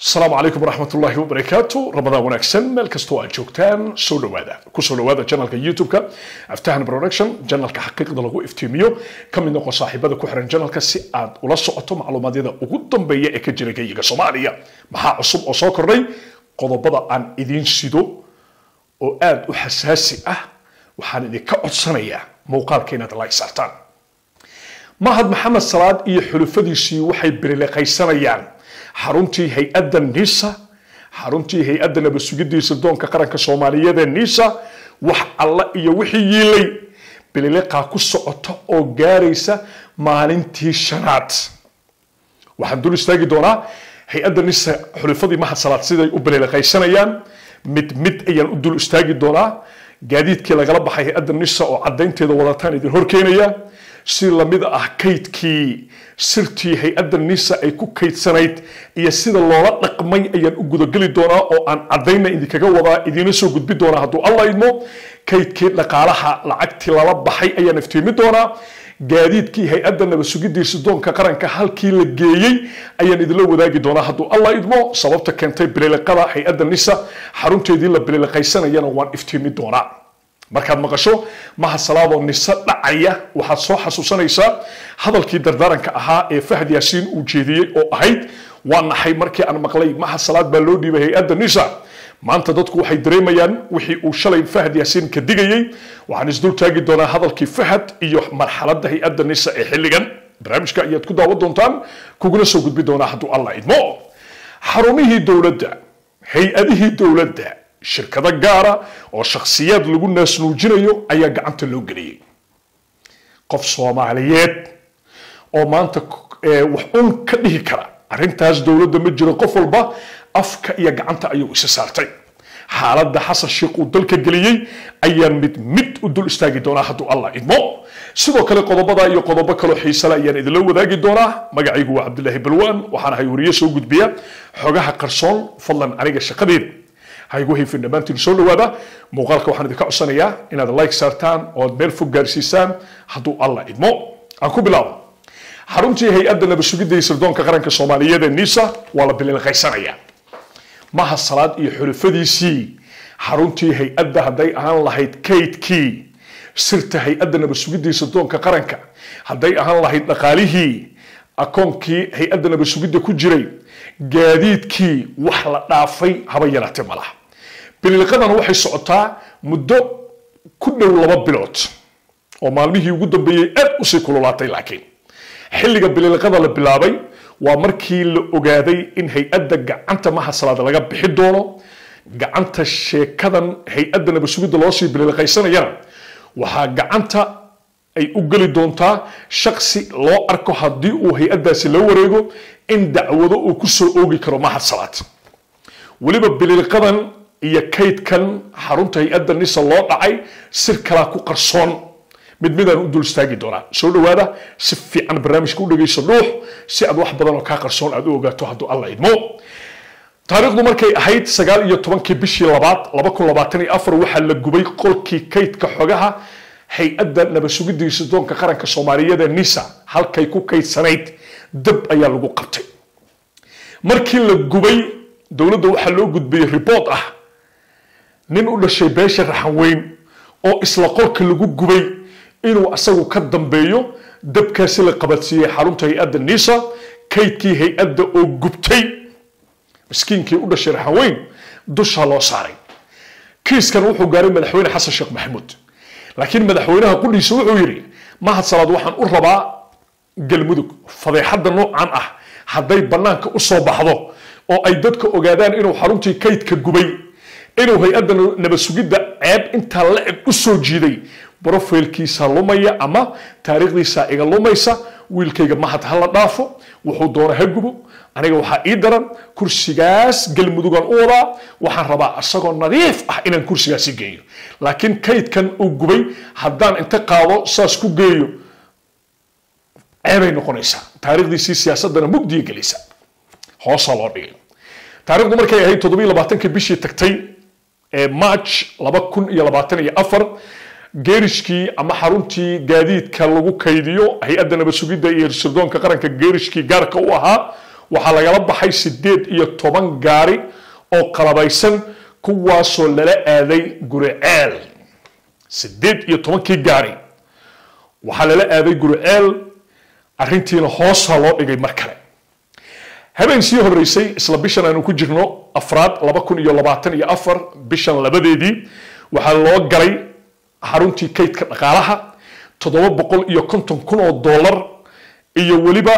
asalaamu calaykum waraxmat ullaahi wabarakaatu ramadaan wanaagsan meel kastoo aad joogtaan soo dhawaada. Kusoo dhawaada janalka youtube-ka aftahan production janalka xaqiiqda lagu iftiimiyo. Ka mid noqon saaxiibada ku xiran janalka si aad ula socoto macluumaadyada ugu dambeeya ee ka jira geyiga soomaaliya. Maxaa cusub oo soo kordhay? Qodobada aan idiin sido oo aad u xasaasi ah waxaan idinka codsanayaa muuqaalka inaad like saartaan mahad maxamed salaad iyo xulufadiisii waxay berileqaysanayaan xaruntii hay'adda nisa xaruntii hay'adda nabadsugidiisa doonka qaranka soomaaliyeed ee nisa wax alla iyo wixii yiilay bilileqaa ku socota oo gaaraysa maalintii shanaad. Waxaan dul istaagi doonaa hay'adda nisa xulufadii mahad siday u bilileqaysanayaan mid mid ayaan u dul istaagi doonaa. Gaadiidkii lagala baxay hay'adda nisa oo caddaynteeda wadataan idin horkeenaya si la mid ah kaydkii sirtii hay'adda nisa ay ku kaydsanayd iyo sida loola dhaqmay ayaan u gudageli doonaa oo aan caddayna idinkaga wadaa idiina soo gudbi doonaa hadduu alla idmo. Kaydkii dhaqaalaha lacagtii lala baxay ayaan iftiimi doonaa. Gaadiidkii hay'adda nabadsugidiisa doonka qaranka halkii la geeyey ayaan idinla wadaagi doonaa hadduu alla idmo. Sababta keentay bilileqada hay'adda nisa xarunteedii la bilileqaysanayana waan iftiimi doonaa markaad maqasho maha salaadoo nise dhacaya. Waxaad soo xasuusanaysaa hadalkii dardaaranka ahaa ee fahad yaasiin uu jeediyey oo ahayd waa naxay markii aan maqlay maha salaad baa loo dhiibay hay'adda nisa. Maanta dadku waxay dareemayaan wixii uu shalay fahad yaasiin ka digayey. Waxaan isdul taagi doonaa hadalkii fahad iyo marxaladda hay'adda nisa ee xilligan. Barnaamijka ayaad ku daawan doontaan kuguna soo gudbi doonaa hadduu alla idmo. Xarumihii dowladda hay'adihii dowladda shirkado gaara oo shakhsiyaad lagu naasnuujinayo ayaa gacanta loo geliyey qof soomaaliyeed oo maanta wax un ka dhihi kara arrintaas dowladda ma jiro qof walba afka iyo gacanta ayuu isa saartay. Xaaladda xasan sheikh uu dalka geliyey ayaan mid mid u dul istaagi doonaa hadduu allah idmo. Sidoo kale qodobada iyo qodobo kaloo xiisale ayaan idinla wadaagi doonaa. Magacaygu waa cabdilaahi balwaan waxaan ahay wariye soo gudbiya xogaha qarsoon fadlan aniga shaqadeeda haygu hayfin dhammaantiin soo dhawaada muuqaalka waxaan idinka codsanayaa inaad like saartaan oo aad meel fog gaarsiisaan. Hadduu alla idmo aan ku bilaabo. Xaruntii hay'adda nabadsugiday sirdoonka qaranka soomaaliyeed ee nisa waa la bilileqaysanaya maha salaad iyo xulufadiisii. Xaruntii hay'adda hadday ahaan lahayd kaydkii. Sirta hay'adda nabadsugiday sirdoonka qaranka hadday ahaan lahayd dhaqaalihii. Akoonkii hay'adda nabadsugidda ku jiray. Gaadiidkii wax la dhaafay haba yaraatee ma biliqadan waxay socotaa muddo ku dhow laba bilood oo maalmihii ugu dambeeyey aad u sii kululaatay laakiin. Xilliga biliqada la bilaabay waa markii la ogaaday in hay'adda gacanta mahasalaad laga bixi doono. Gacanta sheekadan hay'adda nabadsugidda loosii biliqaysanayana waxaa gacanta ay u geli doontaa shaksi loo arko haddii uu hay'addaasi la wareego in dacwado uu ku soo oogi karo mahad salaad weliba biliqadan iyo kaydkan xarunta hay'adda nisa loo dhacay sir kalaa ku qarsoon. Mid midaan u dul doonaa. Soo dhawaada si fiican barnaamijka u dhegayso dhuux si aad wax badan oo kaa qarsoon aad u ogaato hadduu alla idmo. Taariikhdu markay ahayd sagaal iyo tobankii bishii labaad laba kun labaatan iyo afar waxaa la gubay qolkii kaydka xogaha hay'adda nabadsugidiisa doonka qaranka soomaaliyeed ee nisa halkay ku kaydsanayd dab ayaa lagu qabtay. Markii la gubay dowladda waxaa loo gudbiyey ribort ah nin u dhashay beesha raxan weyn oo isla qolka lagu gubay inuu asagu ka dambeeyo dabkaasi la qabadsiiyey xarunta hay'adda nisa kaydkii hay'adda oo gubtay. Miskiinkii u dhashay raxan weyn dusha loo saaray. Kiiskan wuxuu gaaray madaxweyne xasan sheekh maxamuud. Laakiin madaxweynaha qudhiisa wuxuu yidhi mahad salaad waxaan u rabaa galmudug fadeexadda noocan ah hadday bannaanka u soo baxdo oo ay dadka ogaadaan inuu xaruntii kaydka gubay inuu hay'adda nabadsugidda ceeb intaa la eg u soo jiiday. Brofailkiisa lumaya ama taariikhdiisa iga lumaysa wiilkayga mahad ha la dhaafo wuxuu doona ha gubo. Aniga waxaa ii daran kursigaas galmudugan u wadaa waxaan rabaa isagoo nadiif ah inaan kursigaasi geeyo. Laakiin kaydkan uu gubay haddaan inta qaado saas ku geeyo ceebay noqonaysaa. Taariikhdiisii siyaasadana mugdiya gelisa hoosaa loo dhigay taarikhdu markay ahayd toddobiyo labaatankii bishii tagtay march laba kun iyo labaatan iyo afar geerishkii ama xaruntii gaadiidka lagu kaydiyo hay'adda nabadsugidda iyo sirdoonka qaranka geerishkii gaarka u ahaa waxaa lagala baxay sideed iyo toban gaari oo qalabaysan kuwaasoo lala aaday guriceel sideed iyo tobankii gaari waxaa lala aaday guriceel arrintiina hoosaa loo dhigay mar kale habeen sii horeysay isla bishan aanu ku jirno afraad laba kun iyo labaatan iyo afar bishan labadeedii. Waxaa loo galay xaruntii kaydka dhaqaalaha toddoba boqol iyo konton kun oo dollar iyo weliba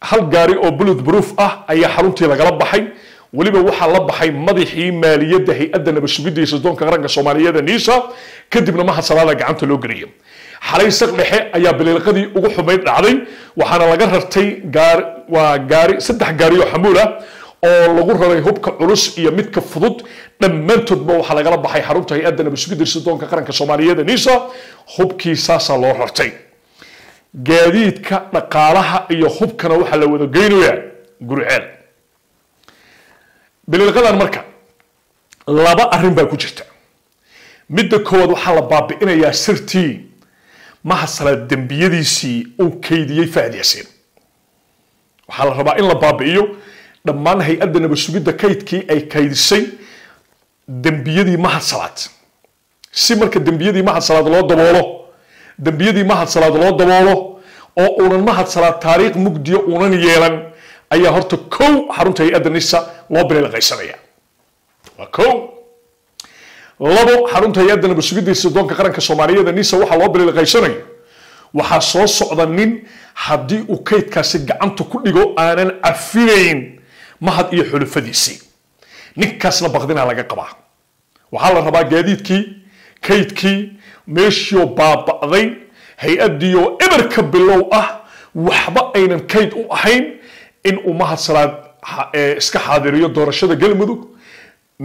hal gaari oo bullet proof ah ayaa xaruntii lagala baxay. Weliba waxaa la baxay madaxii maaliyadda hay'adda nabasugidda iyo sirdoonka qaranka soomaaliyeed niisa kadibna mahad salaada gacanta loo geliyay xalay saq dhexe ayaa biliilqadii ugu xumayd dhacday. Waxaana laga rartay waa gaari saddex gaari oo xamuul ah oo lagu raray hubka culus iyo midka fudud. Dhammaantoodba waxaa lagala baxay xarunta hay'adda nabasugidda sirdoonka qaranka soomaaliyeed niisa. Hubkii saasaa loo rartay gaadiidka dhaqaalaha iyo hubkana waxaa la wada geynayaa. Guriceel biliilqadan marka laba arrin baa ku jirta. Midda koowaad waxaa la baabi'inayaa sirtii mahasala dembiyadiisii uu kaydiyey fahad yaasiin waxaa la rabaa in la baabi'iyo dhammaan hay'adda nabasugidda kaydkii ay kaydisay dembiyadii mahad salaad. Si marka dembiyadii mahad salaad loo daboolo dembiyadii mahad salaad loo daboolo oo uunan mahad salaad taariikh mugdiya uunan yeelan ayaa horta kow xarunta hay'adda nisa loo biliilqaysanaya waa kow labo xarunta hay'adda nabasugidda sirdoonka qaranka soomaaliyeed nisa waxaa loo biliilqaysanayo waxaa soo socda nin haddii uu kaydkaasi gacanta ku dhigo aanan cafinayn mahad iyo xulufadiisii. Ninkaasna baqdinaa laga qabaa. Waxaa la rabaa gaadiidkii kaydkii meeshiioo baaba'day hay'addiioo eberka bilow ah waxba aynan kayd u ahayn in uu mahad salaad iska xaadiriyo doorashada galmudug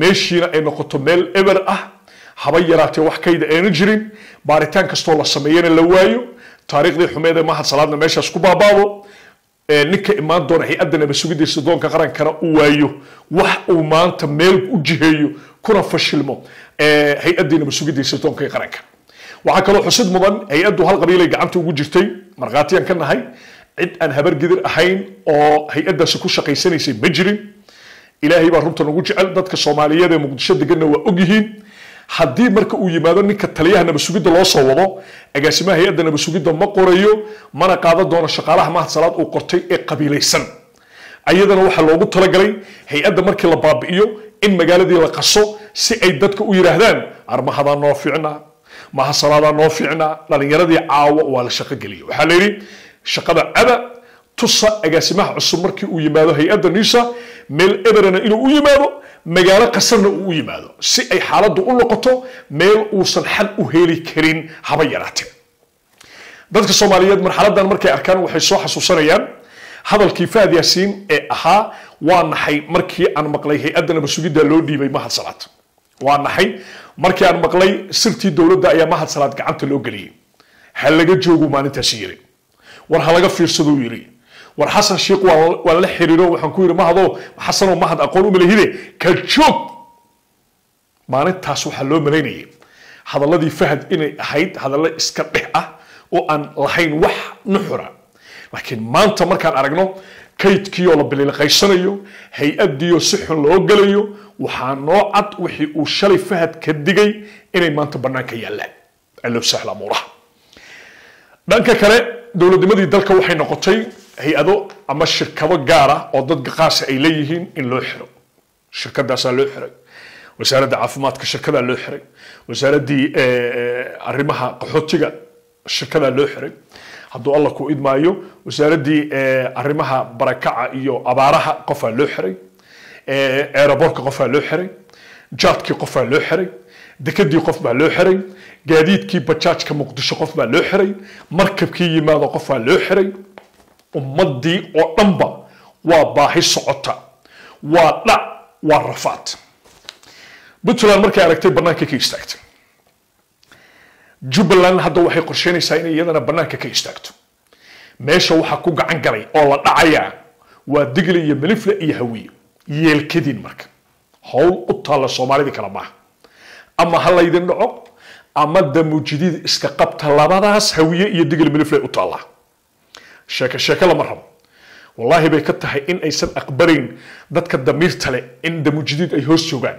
meeshiina ay noqoto meel eber ah haba yaraatee wax kayda ayna jirin baaritaan kastoo la sameeyana la waayo taariikhdii xumeed ee mahad meeshaas ku baabaado ninka imaan doona hay'adda nabasugidda sirdoonka qarankana uu waayo wax uu maanta meel u jiheeyo kuna fashilmo hay'addii nabasugidda sirdoonka qaranka. Waxaa kaloo xusid mudan hay'addu hal qabiilay gacanta ugu jirtay markhaatiyaan ka nahay cid aan habar ahayn oo hay'addaasi ku shaqaysanaysay ma jirin ilaahay baa runta nagu jecel. Dadka soomaaliyeed ee muqdisho deganna waa ogyihiin haddii marka uu yimaado ninka taliyaha nabasugidda loo soo wado agaasimaha hay'adda nabasugidda ma qorayo mana qaadan doono shaqaalaha mahad salaad uu qortay ee qabiilaysan. Ayadana waxaa loogu talagalay hay'adda markii la baabi'iyo in magaaladii la qaso si ay dadka u yidhaahdaan armahadaa noo fiicnaa mahasaladaa noo fiicnaa dhalinyaradii caawo waa la shaqo geliya waxaa la yidhi shaqada cada tusa agaasimaha cusub markii uu yimaado hay'adda nisa meel eberana inuu u yimaado magaalo qasarna uu u yimaado. Si ay xaaladdu u noqoto meel uusan xal u heli karin haba yaraatee. Dadka soomaaliyeed marxaladan markay arkaan waxay soo xasuusanayaan hadalkii fahad yaasiin ee ahaa waa naxay markii aan maqlay hay'adda nabasugidda loo dhiibay mahad salaad. Waa naxay markii aan maqlay sirtii dowladda ayaa mahad salaad gacanta loo geliyey ha laga joogu maalintaasi yiri. War ha laga fiirsaduu yiri war xasan sheikh waa la xiriiro waxaan ku yidhi mahado xasanoo mahad aqoon u malahide ka joog maalintaas waxaa loo malaynayay hadalladii fahad inay ahayd hadallo iska dhex ah oo aan lahayn wax nuxura laakiin maanta markaan aragno kaydkiioo la biliilqaysanayo hay'addiioo si xun loo gelayo waxaa noo cad wixii uu shalay fahad ka digay inay maanta bannaanka yaallaan allow sahla muuraha dhanka kale dowladnimadii dalka waxay noqotay hay'ado ama shirkado gaar ah oo dad qaasa ay leeyihiin in loo xiro. Shirkadaasaa loo xiray. Wasaaradda caafimaadka shirkadaa loo xiray. Wasaaraddii arrimaha qaxootiga shirkadaa loo xiray. Hadduu alla ku idmaayo wasaaraddii arrimaha barakaca iyo abaaraha qofaa loo xiray. Eeraboorka qofaa loo xiray. Jaadkii qofaa loo xiray. Dekadii qof baa loo xiray. Gaadiidkii bajaajka muqdisho qof baa loo xiray. Markabkii yimaado qofaa loo xiray ummadii oo dhanba waa baahi socota waa dhac waa rafaad. Puntland markay aragtay bannaanka ka istaagtay jubbaland hadda waxay qorsheynaysaa inay iyadana bannaanka ka istaagto. Meesha waxaa ku gacan galay oo la dhacayaa waa digle iyo melifle iyo hawiye yeelkadiin marka. Howl u taalla soomaalidii kale maaha. Ama ha laydin dhaco ama damujidiid iska qabta labadaas hawiye iyo digle melifle u taallaa sheeke sheeke lama rabo. Wallaahi bay ka tahay in aysan aqbalayn dadka damiirta leh in damujidiid ay hoos joogaan.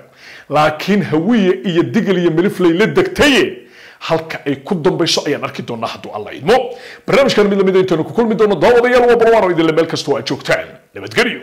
Laakiin hawiye iyo digil iyo meliflay la degtaye halka ay ku dambayso ayaan arki doonaa hadduu alla idmo. Barnaamijkan mid la mid intaynu ku kulmi doono daawadayaal waa barwaano idinle meel kastoo aad joogtaan. Nabadgelyo